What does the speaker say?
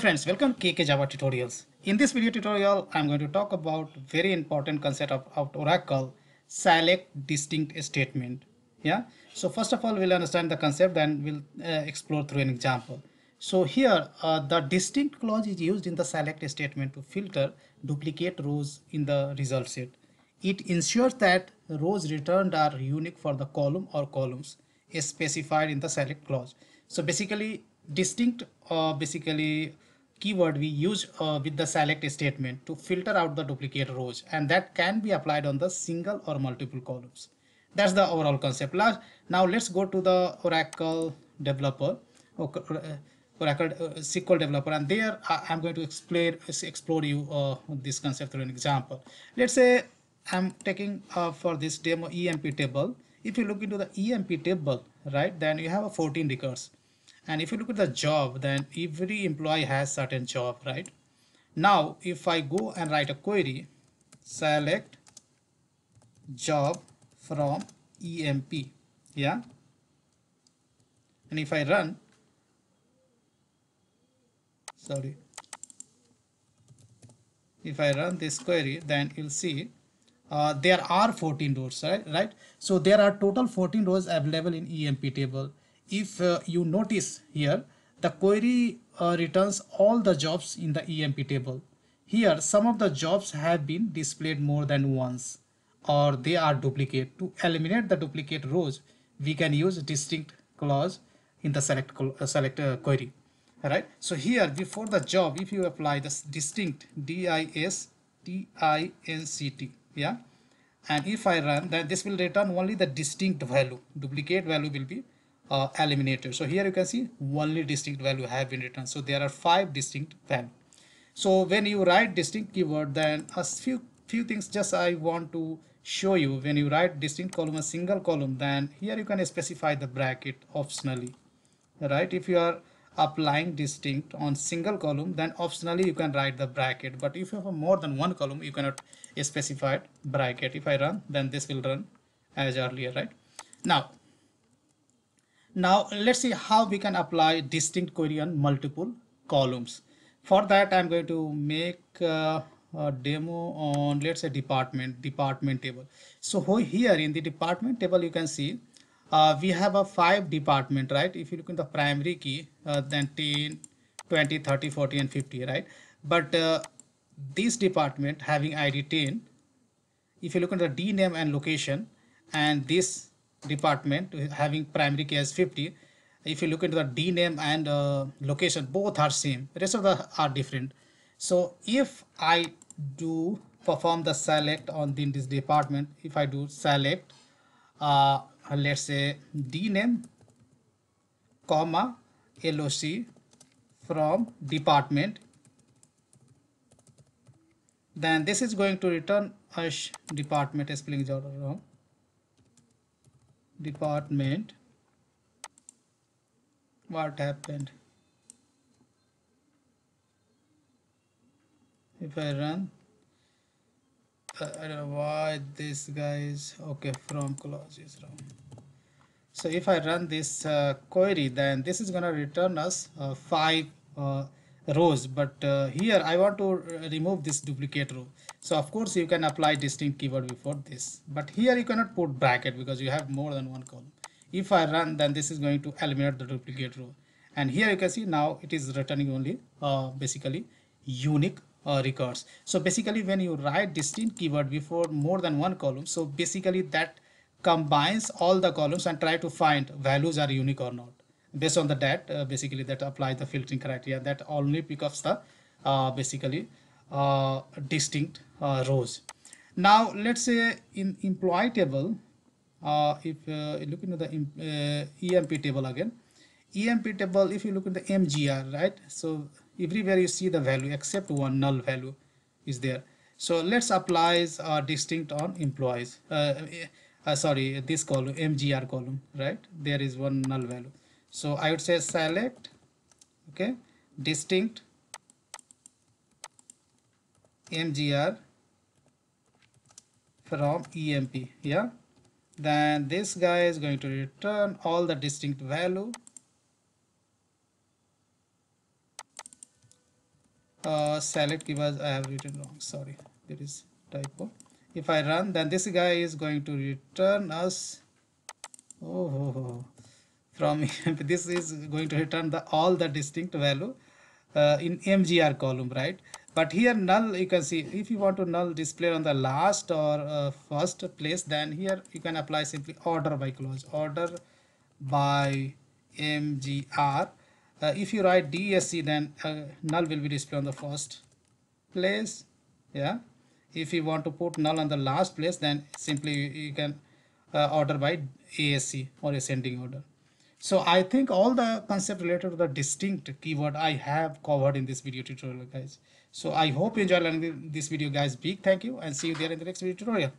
friends, welcome to KK Java tutorials. In this video tutorial, I'm going to talk about very important concept of, of Oracle, select distinct statement. Yeah. So first of all, we'll understand the concept, then we'll uh, explore through an example. So here, uh, the distinct clause is used in the select statement to filter duplicate rows in the result set. It ensures that rows returned are unique for the column or columns specified in the select clause. So basically, distinct uh, basically keyword we use uh, with the select statement to filter out the duplicate rows and that can be applied on the single or multiple columns. That's the overall concept. Now let's go to the oracle developer uh, oracle uh, sql developer and there i'm going to explain explore you uh, this concept through an example. Let's say i'm taking uh, for this demo emp table. If you look into the emp table right then you have a 14 records and if you look at the job then every employee has certain job right? Now if I go and write a query select job from EMP yeah? And if I run sorry. If I run this query then you'll see uh, there are 14 rows right? Right? So there are total 14 rows available in EMP table if uh, you notice here the query uh, returns all the jobs in the EMP table. Here some of the jobs have been displayed more than once or they are duplicate. To eliminate the duplicate rows we can use distinct clause in the select uh, select uh, query right? So here before the job if you apply this distinct d i s t i n c t yeah? And if i run then this will return only the distinct value. Duplicate value will be uh, eliminated. So here you can see only distinct value have been written. So there are five distinct value. So when you write distinct keyword, then a few few things just I want to show you when you write distinct column a single column then here you can specify the bracket optionally right if you are applying distinct on single column then optionally you can write the bracket but if you have more than one column you cannot specify bracket if I run then this will run as earlier right now now let's see how we can apply distinct query on multiple columns. For that I'm going to make uh, a demo on let's say department department table. So here in the department table you can see uh, we have a five department right if you look in the primary key uh, then 10 20 30 40 and 50 right but uh, this department having id 10 if you look at the d name and location and this department having primary key as 50 if you look into the d name and uh, location both are same. Rest of the are different. So if i do perform the select on the, this department if i do select uh, let's say d name comma loc from department then this is going to return a department spelling is wrong department. What happened? If I run uh, I don't why this guy is okay from clause is wrong so if I run this uh, query then this is gonna return us uh, five uh, rows but uh, here I want to remove this duplicate row so of course you can apply distinct keyword before this. But here you cannot put bracket because you have more than one column. If I run then this is going to eliminate the duplicate row and here you can see now it is returning only uh, basically unique uh, records. So basically when you write distinct keyword before more than one column so basically that combines all the columns and try to find values are unique or not. Based on the that uh, basically that apply the filtering criteria that only picks up the uh, basically distinct uh, rows. Now let's say in employee table uh, if uh, you look into the emp table again. Emp table if you look at the mgr right? So everywhere you see the value except one null value is there. So let's apply uh, distinct on employees uh, uh, sorry this column mgr column right? There is one null value. So I would say select okay distinct mgr from emp yeah? Then this guy is going to return all the distinct value. Uh, select keywords I have written wrong sorry there is typo. If I run then this guy is going to return us oh. from this is going to return the all the distinct value uh, in mgr column right but here null you can see if you want to null display on the last or uh, first place then here you can apply simply order by clause order by mgr uh, if you write dsc then uh, null will be displayed on the first place yeah. If you want to put null on the last place then simply you, you can uh, order by asc or ascending order. So i think all the concept related to the distinct keyword i have covered in this video tutorial guys so i hope you enjoy learning this video guys. Big thank you and see you there in the next video tutorial